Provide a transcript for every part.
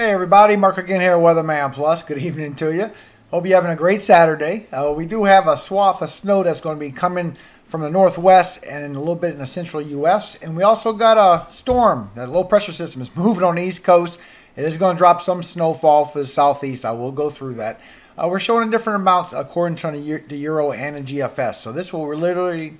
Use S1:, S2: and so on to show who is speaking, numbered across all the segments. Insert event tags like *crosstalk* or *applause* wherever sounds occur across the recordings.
S1: Hey everybody, Mark again here, Weatherman Plus. Good evening to you. Hope you're having a great Saturday. Uh, we do have a swath of snow that's going to be coming from the northwest and a little bit in the central U.S. And we also got a storm. That low pressure system is *laughs* moving on the east coast. It is going to drop some snowfall for the southeast. I will go through that. Uh, we're showing different amounts according to the Euro and the GFS. So this will literally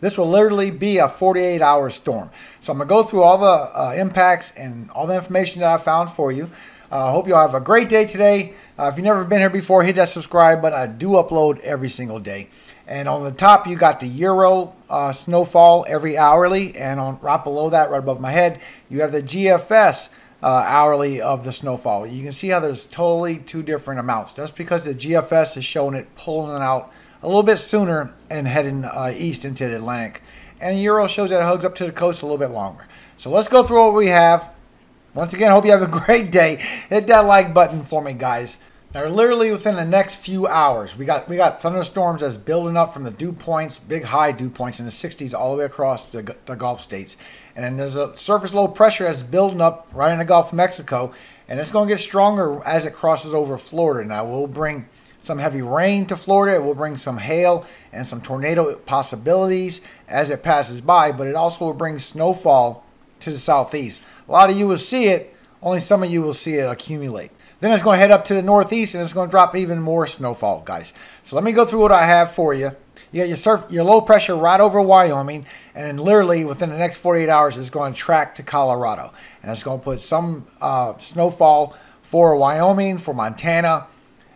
S1: this will literally be a 48 hour storm. So I'm going to go through all the uh, impacts and all the information that I found for you. I uh, hope you all have a great day today. Uh, if you've never been here before, hit that subscribe button. I do upload every single day. And on the top, you got the Euro uh, snowfall every hourly. And on right below that, right above my head, you have the GFS uh, hourly of the snowfall. You can see how there's totally two different amounts. That's because the GFS is showing it pulling out a little bit sooner and heading uh, east into the Atlantic. And Euro shows that it hugs up to the coast a little bit longer. So let's go through what we have. Once again, hope you have a *laughs* great day. Hit that like button for me, guys. Now, literally within the next few hours, we got we got thunderstorms that's building up from the dew points, big high dew points in the 60s all the way across the, the Gulf states. And then there's a surface low pressure that's building up right in the Gulf of Mexico, and it's going to get stronger as it crosses over Florida. Now, we'll bring some heavy rain to Florida. It will bring some hail and some tornado possibilities as it passes by, but it also will bring snowfall to the southeast. A lot of you will see it, only some of you will see it accumulate. Then it's going to head up to the northeast and it's going to drop even more snowfall, guys. So let me go through what I have for you. You got your, surf, your low pressure right over Wyoming, and then literally within the next 48 hours, it's going to track to Colorado. And it's going to put some uh, snowfall for Wyoming, for Montana,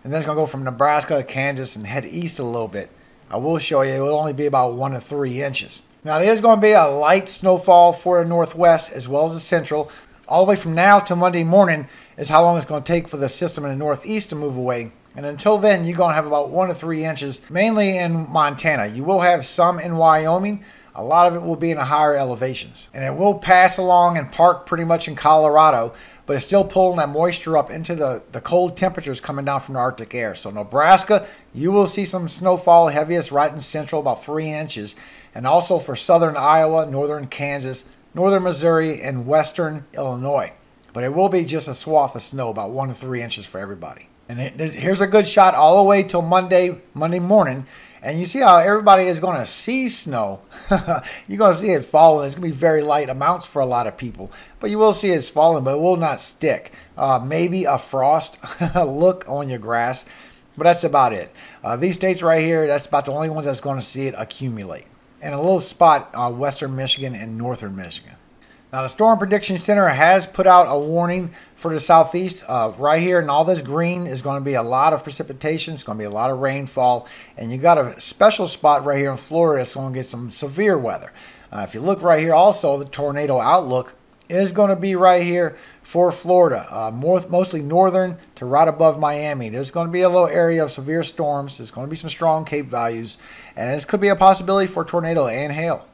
S1: and then it's going to go from Nebraska to Kansas and head east a little bit. I will show you it will only be about one to three inches. Now it is going to be a light snowfall for the northwest as well as the central. All the way from now to Monday morning is how long it's going to take for the system in the northeast to move away. And until then, you're going to have about one to three inches, mainly in Montana. You will have some in Wyoming, a lot of it will be in the higher elevations. And it will pass along and park pretty much in Colorado, but it's still pulling that moisture up into the, the cold temperatures coming down from the Arctic air. So Nebraska, you will see some snowfall, heaviest right in central, about three inches. And also for southern Iowa, northern Kansas, northern Missouri, and western Illinois. But it will be just a swath of snow, about one to three inches for everybody. And it, here's a good shot all the way till Monday, Monday morning. And you see how everybody is going to see snow. *laughs* You're going to see it falling. It's going to be very light amounts for a lot of people. But you will see it's falling, but it will not stick. Uh, maybe a frost *laughs* look on your grass, but that's about it. Uh, these states right here, that's about the only ones that's going to see it accumulate. And a little spot, uh, western Michigan and northern Michigan. Now, the Storm Prediction Center has put out a warning for the southeast. Uh, right here, and all this green is going to be a lot of precipitation. It's going to be a lot of rainfall. And you got a special spot right here in Florida that's going to get some severe weather. Uh, if you look right here, also, the tornado outlook is going to be right here for Florida, uh, more, mostly northern to right above Miami. There's going to be a little area of severe storms. There's going to be some strong Cape values. And this could be a possibility for tornado and hail.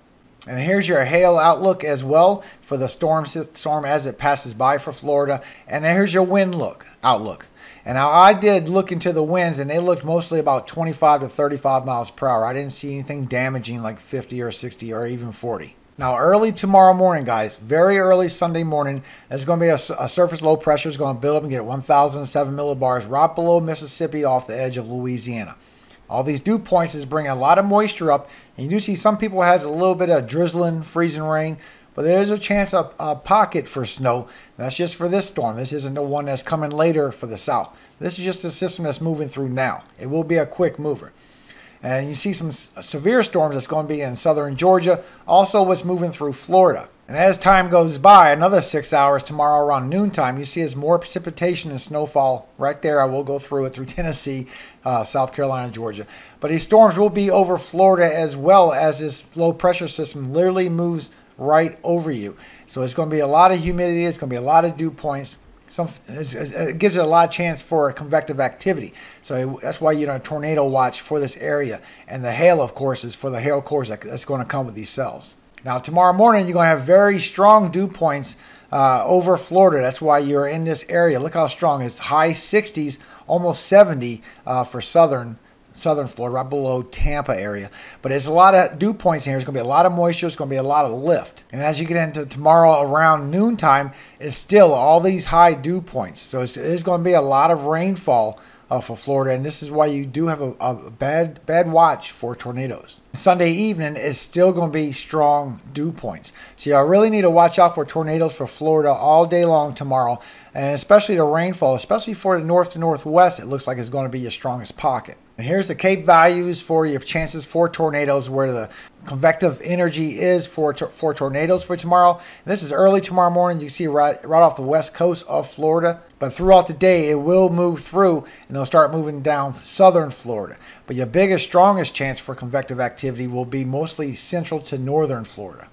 S1: And here's your hail outlook as well for the storm storm as it passes by for Florida. And here's your wind look outlook. And now I did look into the winds, and they looked mostly about 25 to 35 miles per hour. I didn't see anything damaging like 50 or 60 or even 40. Now, early tomorrow morning, guys, very early Sunday morning, there's going to be a, a surface low pressure is going to build up and get 1,007 millibars right below Mississippi off the edge of Louisiana. All these dew points is bringing a lot of moisture up. And you do see some people has a little bit of drizzling, freezing rain. But there's a chance of a pocket for snow. That's just for this storm. This isn't the one that's coming later for the south. This is just a system that's moving through now. It will be a quick mover. And you see some severe storms that's going to be in southern Georgia. Also, what's moving through Florida. And as time goes by, another six hours tomorrow around noontime, you see as more precipitation and snowfall right there. I will go through it through *laughs* Tennessee, uh, South Carolina, Georgia. But these storms will be over Florida as well as this low pressure system literally moves right over you. So it's going to be a lot of humidity. It's going to be a lot of dew points. Some it gives it a lot of chance for convective activity. So that's why you know tornado watch for this area. And the hail, of course, is for the hail cores that's going to come with these cells. Now, tomorrow morning, you're going to have very strong dew points uh, over Florida. That's why you're in this area. Look how strong. It's high 60s, almost 70 uh, for southern southern Florida, right below Tampa area. But it's a lot of dew points in here. It's going to be a lot of moisture. It's going to be a lot of lift. And as you get into tomorrow around noontime, it's still all these high dew points. So it's, it's going to be a lot of rainfall uh, for Florida, and this is why you do have a, a, bad bad watch for tornadoes. Sunday evening is still going to be strong dew points, so y'all really need to watch out for tornadoes for Florida all day long tomorrow, and especially the rainfall, especially for the north to northwest. It looks like it's going to be your strongest pocket. And here's the Cape values for your chances for tornadoes, where the convective energy is for for tornadoes for tomorrow. And this is early tomorrow morning. You can see right right off the west coast of Florida. But throughout the day, it will move through and it'll start moving down southern Florida. But your biggest, strongest chance for convective activity will be mostly central to northern Florida.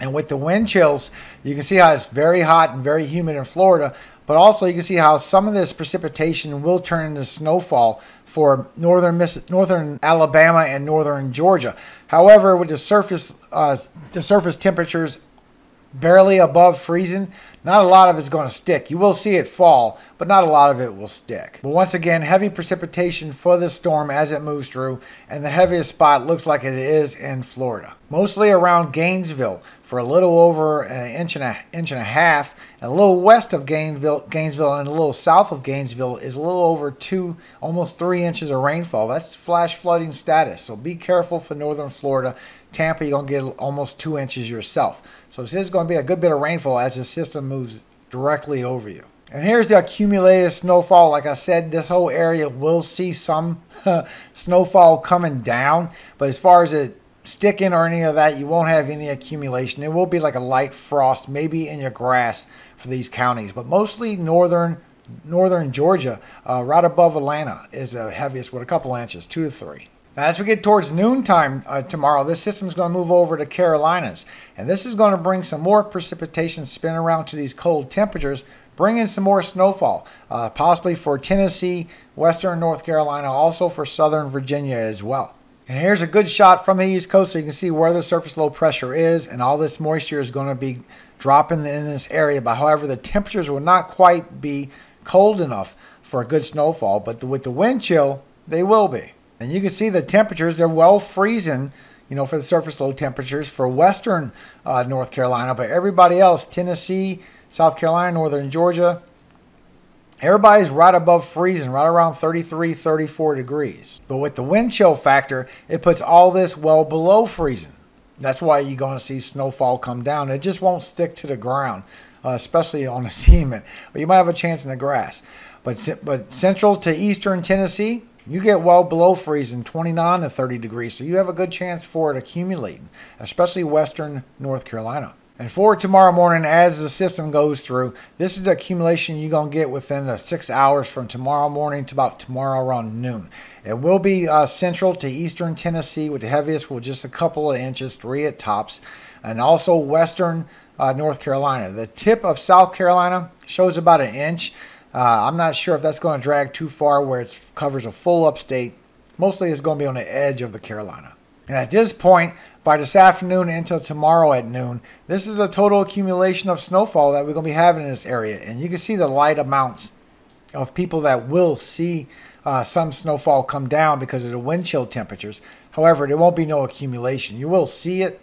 S1: And with the wind chills, you can see how it's very hot and very humid in Florida. But also, you can see how some of this precipitation will turn into snowfall for northern northern Alabama and northern Georgia. However, with the surface uh, the surface temperatures barely above freezing, not a lot of it's going to stick. You will see it fall, but not a lot of it will stick. But once again, heavy precipitation for the storm as it moves through, and the heaviest spot looks like it is in Florida. Mostly around Gainesville for a little over an inch and a inch and a half, and a little west of Gainesville, Gainesville and a little south of Gainesville is a little over two, almost three inches of rainfall. That's flash flooding status. So be careful for northern Florida. Tampa, you're to get almost two inches yourself. So this is going to be a good bit of rainfall as the system moves directly over you. And here's the accumulated snowfall. Like I said, this whole area will see some *laughs* snowfall coming down. But as far as it sticking or any of that, you won't have any accumulation. It will be like a light frost, maybe in your grass for these counties. But mostly northern northern Georgia, uh, right above Atlanta, is the heaviest with a couple inches, two to three. Now, as we get towards noontime uh, tomorrow, this system is going to move over to Carolinas. And this is going to bring some more precipitation spin around to these cold temperatures, bringing some more snowfall, uh, possibly for Tennessee, western North Carolina, also for southern Virginia as well. And here's a good shot from the east coast so you can see where the surface low pressure is and all this moisture is going to be dropping in this area. But however, the temperatures will not quite be cold enough for a good snowfall, but with the wind chill, they will be. And you can see the temperatures, they're well freezing, you know, for the surface low temperatures for western uh, North Carolina. But everybody else, Tennessee, South Carolina, northern Georgia, everybody's right above freezing, right around 33, 34 degrees. But with the wind chill factor, it puts all this well below freezing. That's why you're going to see snowfall come down. It just won't stick to the ground, uh, especially on the *laughs* cement. But you might have a chance in the grass. But, but central to eastern Tennessee, you get well below freezing, 29 to 30 degrees, so you have a good chance for it accumulating, especially western North Carolina. And for tomorrow morning, as the system goes through, this is the accumulation you're going to get within the six hours from tomorrow morning to about tomorrow around noon. It will be uh, central to eastern Tennessee with the heaviest with just a couple of inches, three at tops, and also western uh, North Carolina. The tip of South Carolina shows about an inch. Uh, I'm not sure if that's going to drag too far where it covers a full upstate. Mostly it's going to be on the edge of the Carolina. And at this point, by this afternoon until tomorrow at noon, this is a total accumulation of snowfall that we're going to be having in this area. And you can see the light amounts of people that will see uh, some snowfall come down because of the wind chill temperatures. However, there won't be no accumulation. You will see it.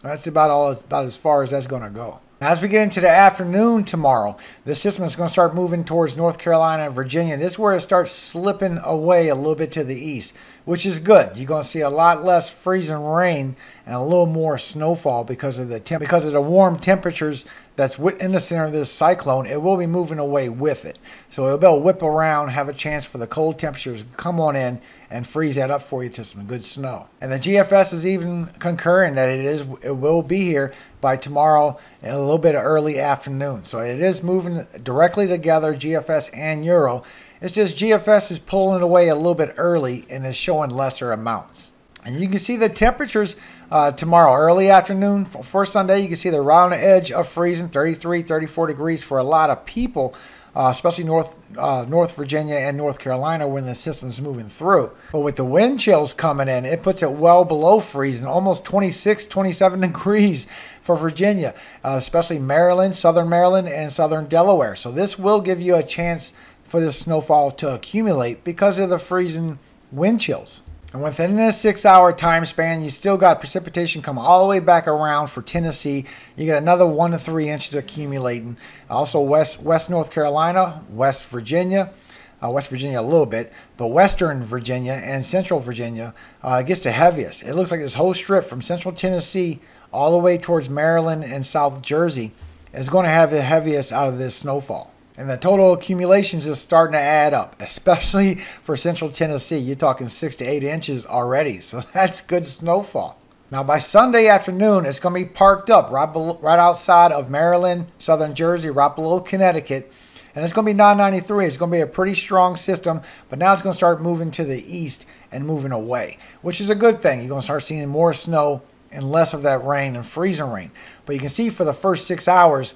S1: That's about all about as far as that's going to go. As we get into the afternoon tomorrow, the system is going to start moving towards North Carolina and Virginia. This is where it starts slipping away a little bit to the east, which is good. You're going to see a lot less freezing rain and a little more snowfall because of the because of the warm temperatures that's in the center of this cyclone. It will be moving away with it, so it'll be able to whip around, have a chance for the cold temperatures to come on in and freeze that up for you to some good snow. And the GFS is even concurring that it is it will be here by tomorrow in a little bit of early afternoon. So it is moving directly together, GFS and Euro. It's just GFS is pulling away a little bit early and is showing lesser amounts. And you can see the temperatures uh, tomorrow, early afternoon for Sunday. You can see the round edge of freezing, 33, 34 degrees for a lot of people uh, especially North uh, North Virginia and North Carolina when the system's moving through. But with the wind chills coming in, it puts it well below freezing, almost 26, 27 *laughs* degrees for Virginia, uh, especially Maryland, Southern Maryland, and Southern Delaware. So this will give you a chance for this snowfall to accumulate because of the freezing wind chills. And within this six hour time span, you still got precipitation come all the way back around for Tennessee. You got another one to three inches accumulating. Also, West, West North Carolina, West Virginia, uh, West Virginia a little bit, but Western Virginia and Central Virginia uh, gets the heaviest. It looks like this whole strip from Central Tennessee all the way towards Maryland and South Jersey is going to have the heaviest out of this snowfall. And the total accumulations is starting to add up, especially for central Tennessee. You're talking six to eight inches already. So *laughs* that's good snowfall. Now, by Sunday afternoon, it's going to be parked up right, below, right outside of Maryland, southern Jersey, right below Connecticut. And it's going to be 993. It's going to be a pretty strong system, but now it's going to start moving to the east and moving away, which is a good thing. You're going to start seeing more snow and less of that rain and freezing rain. But you can see for the first six hours,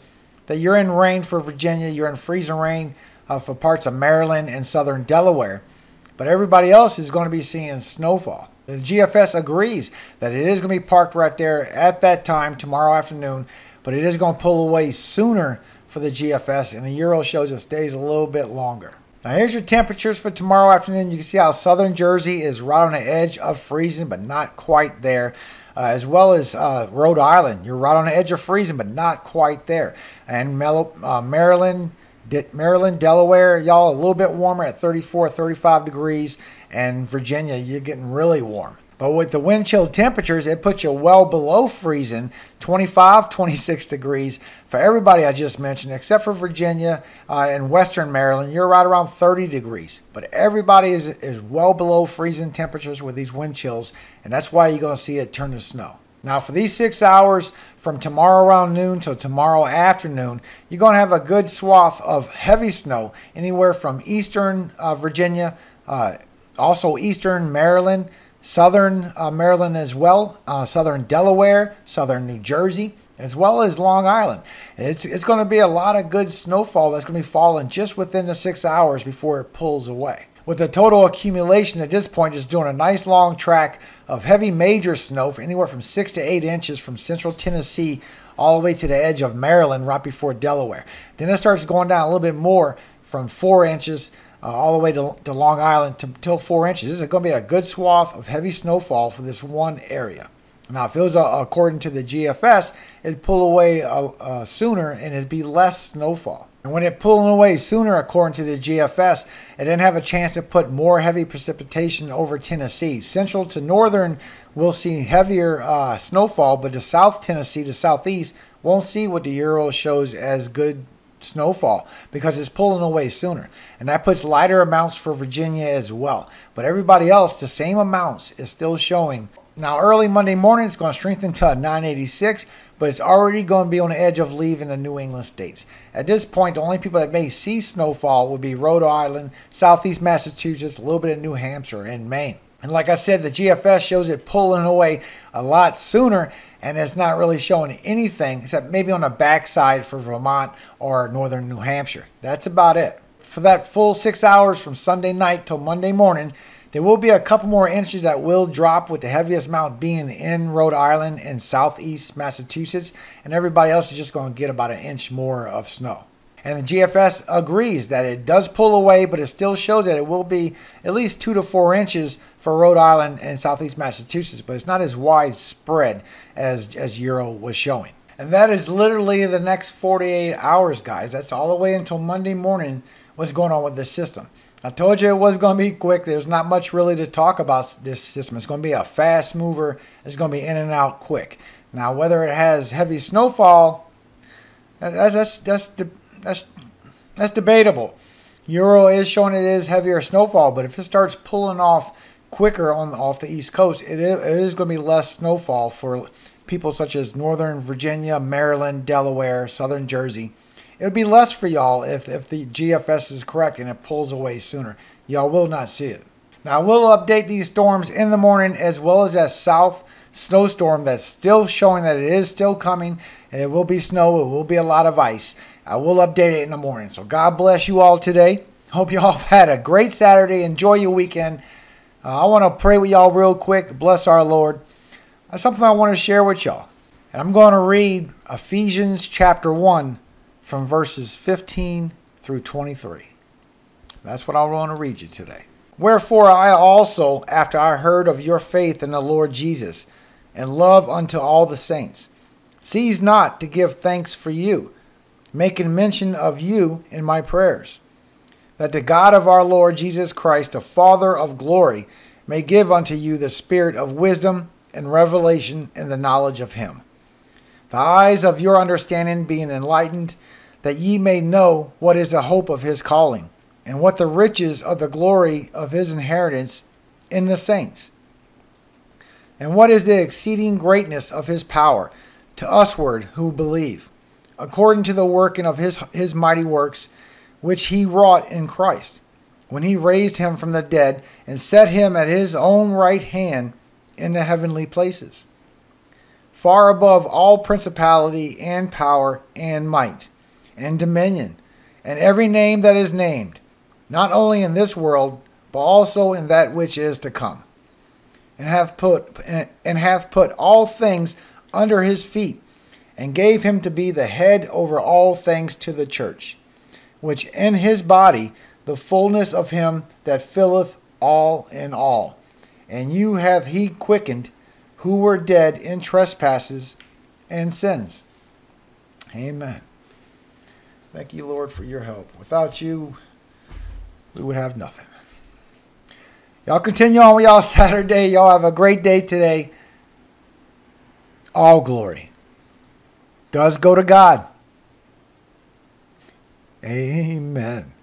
S1: that you're in rain for Virginia, you're in freezing rain uh, for parts of Maryland and southern Delaware. But everybody else is going to be seeing snowfall. The GFS agrees that it is going to be parked right there at that time tomorrow afternoon, but it is going to pull away sooner for the GFS, and the Euro shows it stays a little bit longer. Now, here's your temperatures for tomorrow afternoon. You can see how southern Jersey is right on the edge of freezing, but not quite there as well as uh, Rhode Island. You're right on the edge of freezing, but not quite there. And uh, Maryland, Maryland, Delaware, y'all a little bit warmer at 34, 35 degrees. And Virginia, you're getting really warm. But with the wind chill temperatures, it puts you well below freezing, 25, 26 degrees for everybody I just mentioned, except for Virginia uh, and Western Maryland. You're right around 30 degrees. But everybody is, is well below freezing temperatures with these wind chills, and that's why you're going to see it turn to snow. Now, for these six hours from tomorrow around noon till tomorrow afternoon, you're going to have a good swath of heavy snow anywhere from eastern uh, Virginia, uh, also eastern Maryland southern uh, Maryland as well, uh, southern Delaware, southern New Jersey, as well as Long Island. It's, it's going to be a lot of good snowfall that's going to be falling just within the six hours before it pulls away. With the total accumulation at this point, just doing a nice long track of heavy major snow for anywhere from six to eight inches from central Tennessee all the way to the edge of Maryland right before Delaware. Then it starts going down a little bit more from four inches uh, all the way to, to Long Island to, till four inches. This is going to be a good swath of heavy snowfall for this one area. Now, if it was uh, according to the GFS, it'd pull away uh, uh, sooner and it'd be less snowfall. And when it pulling away sooner, according to the GFS, it didn't have a chance to put more heavy precipitation over Tennessee. Central to northern will see heavier uh, snowfall, but the South Tennessee, to southeast, won't see what the Euro shows as good snowfall because it's pulling away sooner. And that puts lighter amounts for Virginia as well. But everybody else, the same amounts is still showing. Now, early Monday morning, it's going to strengthen to 986, but it's already going to be on the edge of leaving the New England states. At this point, the only people that may see snowfall would be Rhode Island, southeast Massachusetts, a little bit of New Hampshire, and Maine. And like I said, the GFS shows it pulling away a lot sooner, and it's not really showing anything except maybe on the backside for Vermont or northern New Hampshire. That's about it. For that full six hours from Sunday night till Monday morning, there will be a couple more inches that will drop, with the heaviest amount being in Rhode Island and southeast Massachusetts, and everybody else is just going to get about an inch more of snow. And the GFS agrees that it does pull away, but it still shows that it will be at least two to four inches for Rhode Island and southeast Massachusetts, but it's not as widespread as, as Euro was showing. And that is literally the next 48 hours, guys. That's all the way until Monday morning what's going on with this system. I told you it was going to be quick. There's not much really to talk about this system. It's going to be a fast mover. It's going to be in and out quick. Now, whether it has heavy snowfall, that's, that's, that's, that's, that's debatable. Euro is showing it is heavier snowfall, but if it starts pulling off quicker on off the East Coast, it is, going to be less snowfall for people such as Northern Virginia, Maryland, Delaware, Southern Jersey. It would be less for y'all if, if the GFS is correct and it pulls away sooner. Y'all will not see it. Now, we'll update these storms in the morning as well as that south snowstorm that's still showing that it is still coming. It will be snow, it will be a lot of ice. I will update it in the morning. So, God bless you all today. Hope you all have *laughs* had a great Saturday. Enjoy your weekend. Uh, I want to pray with y'all real quick. Bless our Lord. That's something I want to share with y'all. And I'm going to read Ephesians chapter 1 from verses 15 through 23. That's what I want to read you today. Wherefore I also, after I heard of your faith in the Lord Jesus, and love unto all the saints, cease not to give thanks for you, making mention of you in my prayers, that the God of our Lord Jesus Christ, the Father of glory, may give unto you the spirit of wisdom and revelation in the knowledge of him. The eyes of your understanding being enlightened, that ye may know what is the hope of his calling, and what the riches of the glory of his inheritance in the saints, and what is the exceeding greatness of his power to usward who believe, according to the working of his, his mighty works, which he wrought in Christ, when he raised him from the dead and set him at his own right hand in the heavenly places, far above all principality and power and might and dominion, and every name that is named, not only in this world, but also in that which is to come. And hath put and hath put all things under his feet, and gave him to be the head over all things to the church, which in his body the fullness of him that filleth all in all. And you hath he quickened who were dead in trespasses and sins. Amen. Thank you, Lord, for your help. Without you, we would have nothing. Y'all continue on with y'all *laughs* Saturday. Y'all have a great day today. All glory does go to God. Amen.